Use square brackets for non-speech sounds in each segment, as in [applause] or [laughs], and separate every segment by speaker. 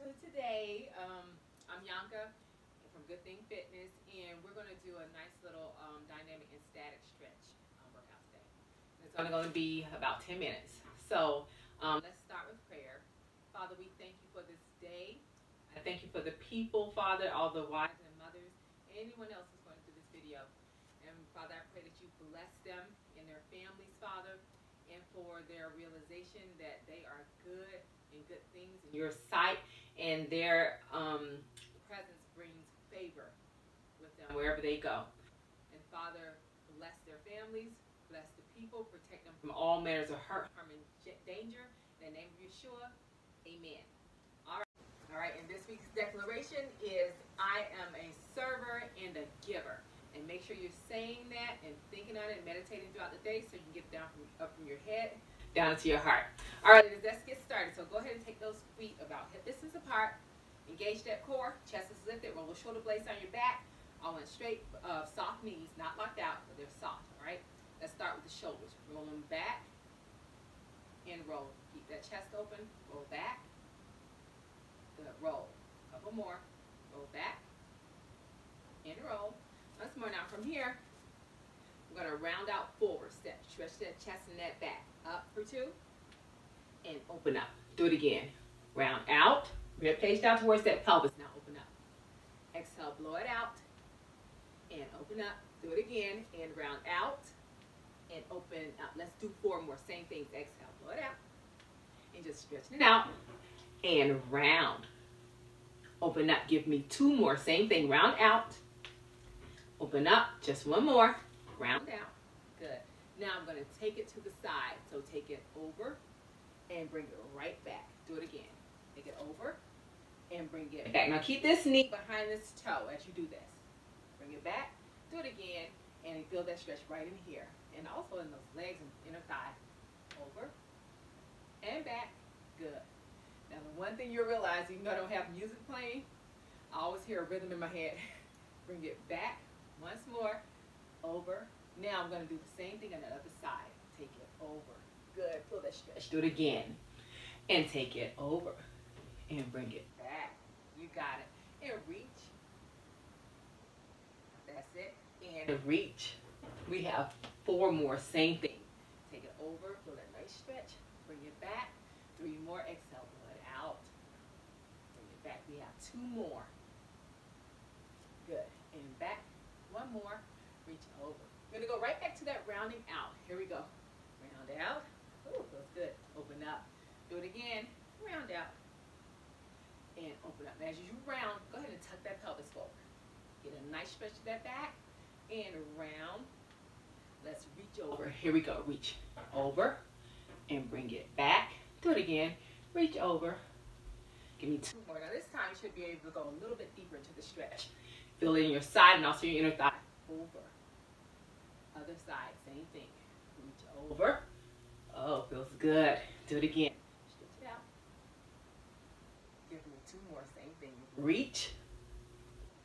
Speaker 1: So today, um, I'm Yanka from Good Thing Fitness, and we're going to do a nice little um, dynamic and static stretch um, workout today. It's only going to be about 10 minutes. So um, let's start with prayer. Father, we thank you for this day. I thank you for the people, Father, all the wives and mothers, anyone else who's going through this video. And Father, I pray that you bless them and their families, Father, and for their realization that they are good and good things in your sight, and their um, presence brings favor with them wherever they go. And Father, bless their families, bless the people, protect them from all manners of hurt, harm, and danger. In the name of Yeshua, amen. All right. All right, and this week's declaration is I am a server and a giver. And make sure you're saying that and thinking on it and meditating throughout the day so you can get it down from up from your head down into your heart. All right, let's get started. So go ahead and take those feet about hip distance apart. Engage that core. Chest is lifted. Roll the shoulder blades on your back. All in straight, uh, soft knees, not locked out, but they're soft. All right. Let's start with the shoulders. Roll them back and roll. Keep that chest open. Roll back. Good. Roll. Couple more. Roll back and roll. Once more now from here, we're going to round out forward step. Stretch that chest and that back. Up for two. And open up. Do it again. Round out. Rib cage down towards that pelvis. Now open up. Exhale, blow it out. And open up. Do it again. And round out. And open up. Let's do four more. Same things. Exhale, blow it out. And just stretching it out. And round. Open up. Give me two more. Same thing. Round out Open up, just one more. Round out. Good. Now I'm going to take it to the side. So take it over and bring it right back. Do it again. Take it over and bring it back. Now keep this knee behind this toe as you do this. Bring it back. Do it again and feel that stretch right in here. And also in those legs and inner thigh. Over and back. Good. Now the one thing you'll realize, even though I don't have music playing, I always hear a rhythm in my head. [laughs] Bring it back once more. Over. Now I'm going to do the same thing on the other side. Take it over. Good. Feel that stretch. Do it again. And take it over. And bring it. You got it. And reach. That's it. And reach. We have four more. Same thing. Take it over. Feel that nice stretch. Bring it back. Three more. Exhale. Blood out. Bring it back. We have two more. Good. And back one more. Reach over. We're going to go right back to that rounding out. Here we go. Round out. Ooh, feels good. Open up. Do it again. Round out. And open up. As you round, go ahead and tuck that pelvis forward. Get a nice stretch to that back. And round. Let's reach over. Here we go. Reach over. And bring it back. Do it again. Reach over. Give me two more. Now this time you should be able to go a little bit deeper into the stretch. Feel it in your side and also your inner thigh. Over. Other side, same thing. Reach over. Oh, feels good. Do it again. Stretch it out. Give me two more, same thing. Reach.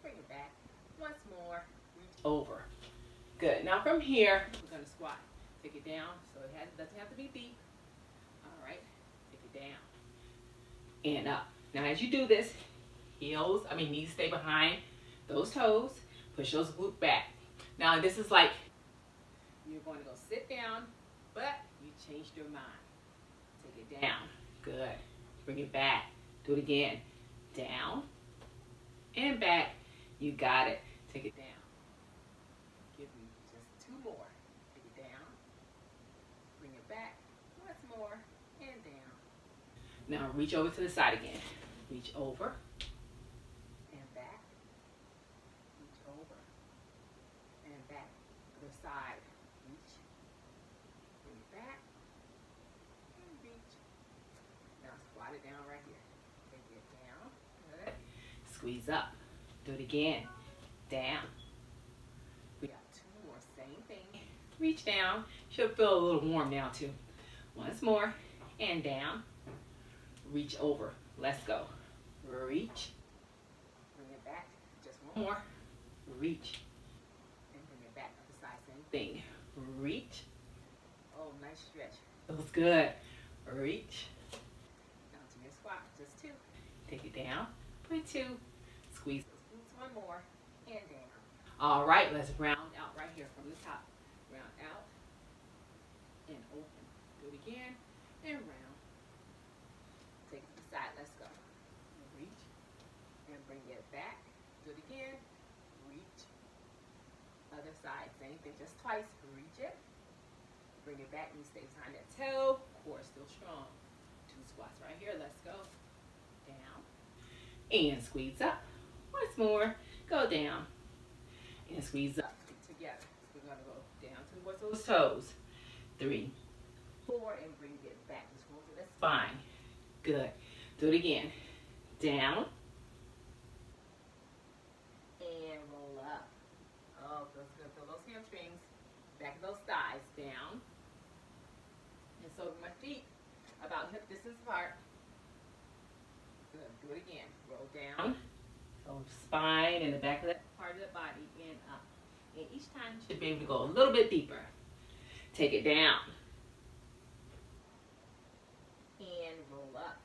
Speaker 1: Bring it back. Once more. Reach over. Good. Now from here, we're going to squat. Take it down so it has, doesn't have to be deep. All right. Take it down. And up. Now as you do this, heels, I mean knees stay behind those toes, push those glutes back. Now this is like, you're going to go sit down, but you changed your mind. Take it down, good. Bring it back, do it again. Down and back, you got it. Take it down. Give me just two more. Take it down, bring it back, once more, and down. Now reach over to the side again. Reach over And back. Reach over. And back. Other side. Reach. Bring it back. And reach. Now squat it down right here. Take it down. Good. Squeeze up. Do it again. Down. We got two more. Same thing. Reach down. Should feel a little warm now too. Once more. And down. Reach over. Let's go. Reach. Bring it back. Just one more. Reach And bring it back. Other side. Same thing. Reach. Oh, nice stretch. Feels good. Reach. Down to your squat. Just two. take it down. For two, squeeze one more, and down. All right, let's round out right here from the top. Round out and open. Do it again and round. Take it to the side. Let's go. Reach and bring it back. Do it again. Reach. Other side. Same thing. Just twice. Reach it. Bring it back you stay behind that toe. Core still strong. Two squats right here. Let's go. Down. And squeeze up. Once more. Go down. And squeeze up. Together. So we're to go down towards those toes. Three. Four. And bring it back. Just go to the spine. Good. Do it again. Down. And roll up. Oh, feels good. Feel those hamstrings. Back of those thighs. Down. And so my feet about hip distance apart. Good. Do it again. Roll down. Spine and the back of that part of the body and up. And each time you should be able to go a little bit deeper. Take it down. And roll up.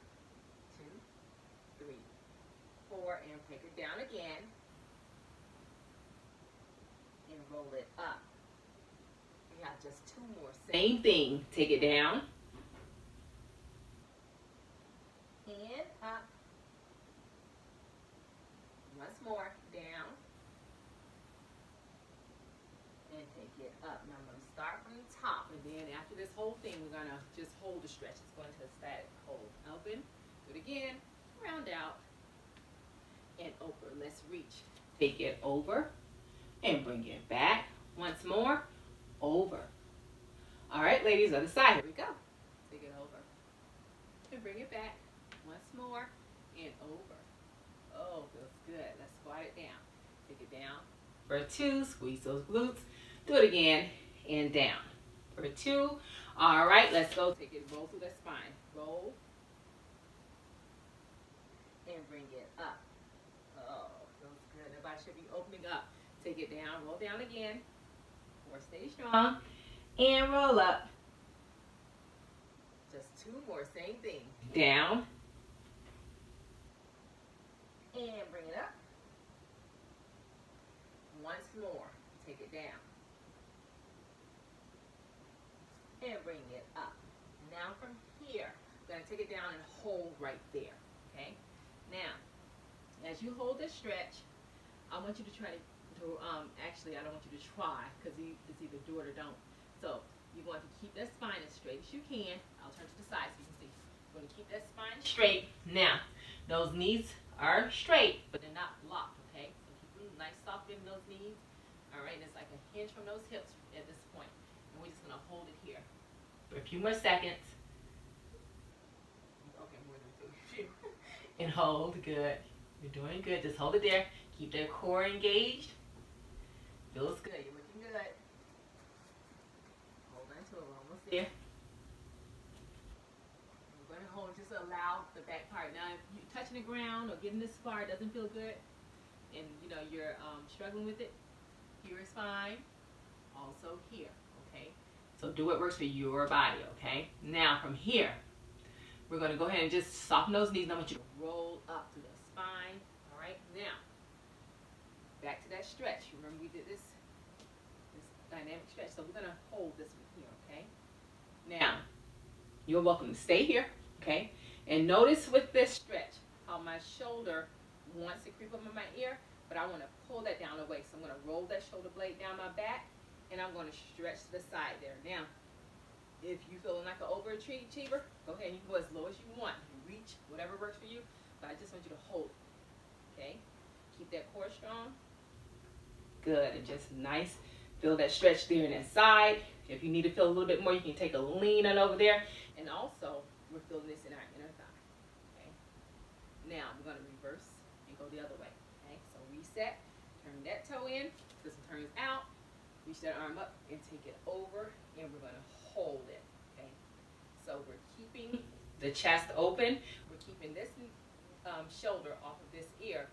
Speaker 1: Two, three, four, and take it down again. And roll it up. We have just two more. Same thing. Take it down. And up. Once more. Down. And take it up. Now I'm going to start from the top. And then after this whole thing, we're to just hold the stretch. It's going to a static hold. Open. Do it again. Round out. And over. Let's reach. Take it over. And bring it back. Once more. Over. All right, ladies, other side. Here we go. Take it over. And bring it back. Once more. And over. Oh, feels good. Let's squat it down. Take it down. For two, squeeze those glutes. Do it again. And down. For two. All right, let's go. Take it, roll through the spine. Roll. And bring it up. Oh, feels good. The should be opening up. Take it down. Roll down again. Or stay strong. And roll up. Just two more. Same thing. Down. And bring it up. Once more. Take it down. And bring it up. Now from here, I'm going to take it down and hold right there. Okay? Now, as you hold this stretch, I want you to try to, to um, actually, I don't want you to try because it's either do it or don't. So, you're going to keep that spine as straight as you can. I'll turn to the side so you can see. You're going to keep that spine straight. Now, those knees are straight, but they're not locked, okay? So keep them nice, soft in those knees. All right, and it's like a hinge from those hips at this point. And we're just going to hold it here for a few more seconds. Okay, more than two. And hold, good. You're doing good. Just hold it there. Keep that core engaged. Feels good. You're looking good. Hold on to it. We're almost there. We're going to hold just allow the back part. Now, if you're touching the ground or getting this far, it doesn't feel good, and you know you're um, struggling with it, here is fine. Also here, okay? So do what works for your body, okay? Now from here, we're going to go ahead and just soften those knees. Now I want you to roll up through the spine, all right? Now, back to that stretch. Remember we did this, this dynamic stretch. So we're going to hold this one here, okay? Now, you're welcome to stay here, okay? And notice with this stretch how my shoulder wants to creep up in my ear, but I want to pull that down away. So I'm going to roll that shoulder blade down my back, and I'm going to stretch to the side there. Now, if you're feeling like an overachiever, go ahead and you go as low as you want. You reach, whatever works for you, but I just want you to hold okay? Keep that core strong. Good, and just nice. Feel that stretch there in that side. If you need to feel a little bit more, you can take a lean on over there. And also, we're feeling this in our inner thigh, okay? Now, we're gonna reverse and go the other way, okay? So reset, turn that toe in, this turns out, reach that arm up and take it over, and we're gonna hold it, okay? So we're keeping the chest open, we're keeping this um, shoulder off of this ear,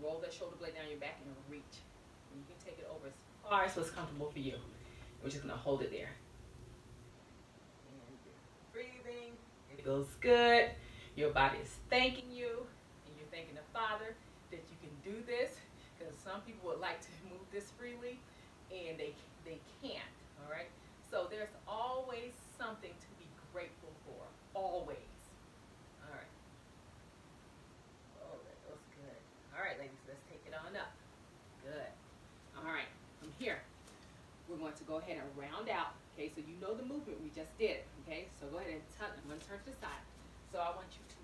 Speaker 1: roll that shoulder blade down your back and reach. And you can take it over as far as what's comfortable for you. We're just gonna hold it there. Breathing. It feels good. Your body is thanking you. And you're thanking the Father that you can do this because some people would like to move this freely and they they can't. All right. So there's always something to be grateful for. Always. All right. Oh, that was good. All right, ladies, let's take it on up. Good. All right. From here, we're going to go ahead and round out. Okay, so you know the movement we just did. Okay, so go ahead and tuck. I'm to turn to the side. So I want you to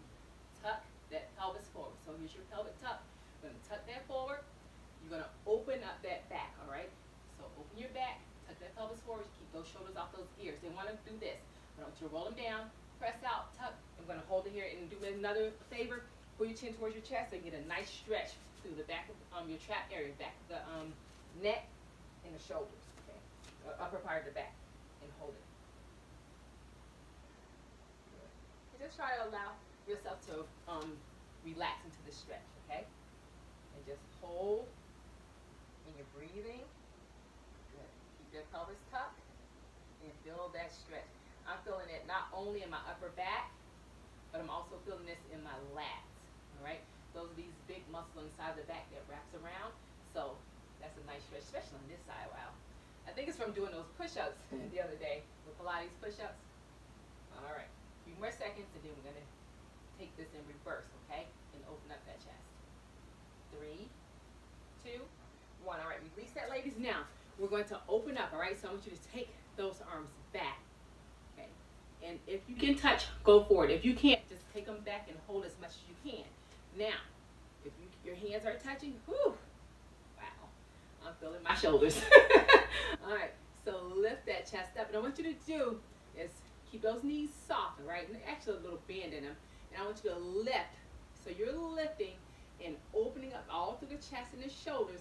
Speaker 1: tuck that pelvis forward. So here's your pelvic tuck. You're going to tuck that forward. You're going to open up that back. All right. So open your back. Tuck that pelvis forward. Keep those shoulders off those ears. They want to do this. I want you to roll them down. Press out. Tuck. I'm going to hold it here and do another favor. Pull your chin towards your chest and get a nice stretch through the back of um, your trap area, back of the um, neck and the shoulders. Okay. Uh, upper part of the back and hold it. And just try to allow yourself to um, relax into the stretch, okay? And just hold and you're breathing. Your pelvis tucked and feel that stretch. I'm feeling it not only in my upper back, but I'm also feeling this in my lats, all right? Those are these big muscles inside the back that wraps around. So that's a nice stretch, especially on this side. Wow. I think it's from doing those push-ups [laughs] the other day, the Pilates push-ups. All right, a few more seconds, and then we're gonna take this in reverse, okay? And open up that chest. Three, two, one. All right, release that, ladies. Now we're going to open up. All right, so I want you to take those arms back, okay? And if you can touch, go forward. If you can't, just take them back and hold as much as you can. Now, if you, your hands are touching, whew, wow, I'm feeling my shoulders. [laughs] all right, so lift that chest up. And I want you to do is keep those knees soft, all right? And actually a little bend in them. And I want you to lift. So you're lifting and opening up all through the chest and the shoulders.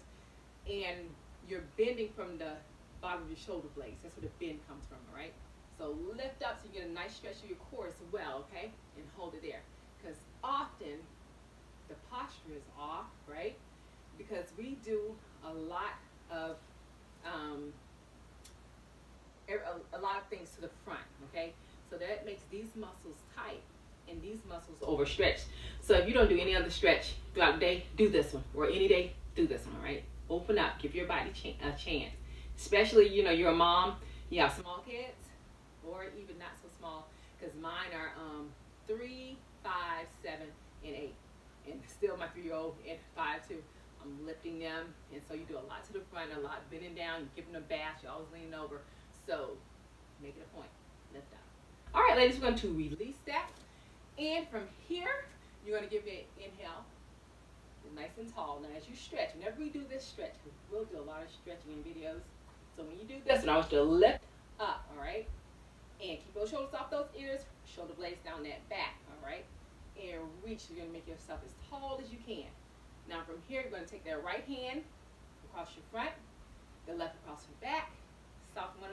Speaker 1: And you're bending from the bottom of your shoulder blades. That's where the bend comes from, all right? So lift up so you get a nice stretch of your core as well, okay? And hold it there. Because often the posture is off, right? Because we do a lot of um, a, a lot of things to the front, okay? So that makes these muscles tight and these muscles overstretched. So if you don't do any other stretch throughout the day, do this one. Or any day, do this one, right? Open up, give your body a chance. Especially, you know, you're a mom, you have small kids, or even not so small, because mine are um, three, five, seven, and eight. And still my three-year-old and five, too. I'm lifting them, and so you do a lot to the front, a lot bending down, You giving them a bath, you're always leaning over. So make it a point. Lift up. All right, ladies, we're going to release that. And from here, you're going to give it an inhale, nice and tall. Now, as you stretch, whenever we do this stretch, we'll do a lot of stretching in videos. So when you do this, and I want you to lift up, all right? And keep those shoulders off those ears, shoulder blades down that back, all right? And reach, you're to make yourself as tall as you can. Now from here, you're going to take that right hand across your front, the left across your back, soften one